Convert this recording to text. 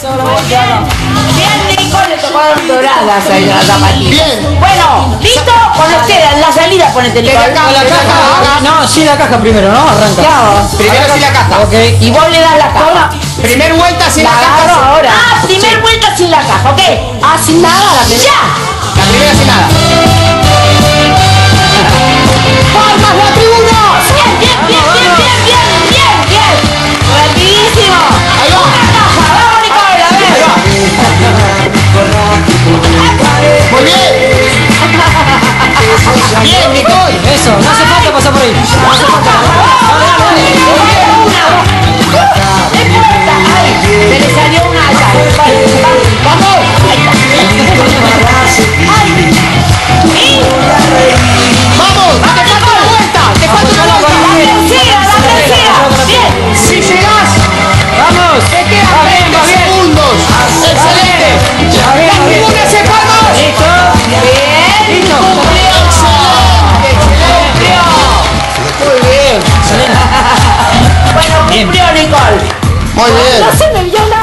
Bien, Nicole, le tocaron doradas ahí en la zapatilla. Bien. Bueno, listo, cuando queda en la salida ponete Nicole. Con la caja. No, sí la caja primero, ¿no? Arranca. Primero sí la caja. Ok. Y vos le das la caja. Primer vuelta sin La la caja. ahora. Ah, primer vuelta sin la caja, ¿ok? Ah, sin nada, la. ¡Ya! Muy bien. No se me vio nada.